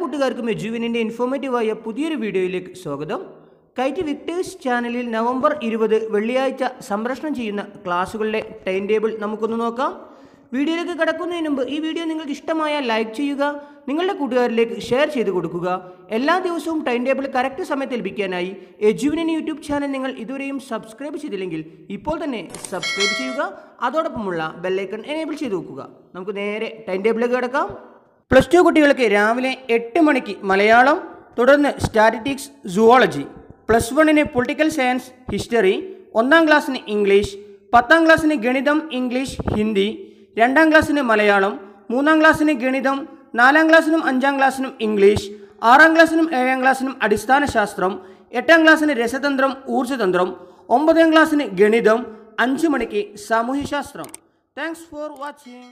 കൂട്ടുകാർക്കും എജുവിനിന്റെ ഇൻഫോർമേറ്റീവായ പുതിയൊരു വീഡിയോയിലേക്ക് സ്വാഗതം. കൈറ്റ് വിക്ടേഴ്സ് ചാനലിൽ നവംബർ ഇരുപത് വെള്ളിയാഴ്ച സംപ്രേഷണം ചെയ്യുന്ന ക്ലാസ്സുകളുടെ ടൈം ടേബിൾ നമുക്കൊന്ന് നോക്കാം. വീഡിയോയിലേക്ക് കടക്കുന്നതിന് മുമ്പ് ഈ വീഡിയോ നിങ്ങൾക്ക് ഇഷ്ടമായ ലൈക്ക് ചെയ്യുക നിങ്ങളുടെ കൂട്ടുകാരിലേക്ക് ഷെയർ ചെയ്ത് കൊടുക്കുക. എല്ലാ ദിവസവും ടൈം ടേബിൾ കറക്റ്റ് സമയത്ത് ലഭിക്കാനായി എജുവിനൻ യൂട്യൂബ് ചാനൽ നിങ്ങൾ ഇതുവരെയും സബ്സ്ക്രൈബ് ചെയ്തില്ലെങ്കിൽ ഇപ്പോൾ തന്നെ സബ്സ്ക്രൈബ് ചെയ്യുക അതോടൊപ്പമുള്ള ബെല്ലൈക്കൺ എനേബിൾ ചെയ്ത് നോക്കുക നമുക്ക് നേരെ ടൈം ടേബിളിലേക്ക് കിടക്കാം. പ്ലസ് ടു കുട്ടികൾക്ക് രാവിലെ എട്ട് മണിക്ക് മലയാളം തുടർന്ന് സ്റ്റാറ്റിറ്റിക്സ് സുവോളജി പ്ലസ് വണ്ണിന് പൊളിറ്റിക്കൽ സയൻസ് ഹിസ്റ്ററി ഒന്നാം ക്ലാസ്സിന് ഇംഗ്ലീഷ് പത്താം ക്ലാസ്സിന് ഗണിതം ഇംഗ്ലീഷ് ഹിന്ദി രണ്ടാം ക്ലാസ്സിന് മലയാളം മൂന്നാം ക്ലാസ്സിന് ഗണിതം നാലാം ക്ലാസ്സിനും അഞ്ചാം ക്ലാസ്സിനും ഇംഗ്ലീഷ് ആറാം ക്ലാസ്സിനും ഏഴാം ക്ലാസ്സിനും അടിസ്ഥാന ശാസ്ത്രം എട്ടാം ക്ലാസ്സിന് രസതന്ത്രം ഊർജതന്ത്രം ഒമ്പതാം ക്ലാസ്സിന് ഗണിതം അഞ്ച് മണിക്ക് സാമൂഹ്യശാസ്ത്രം. Thanks for watching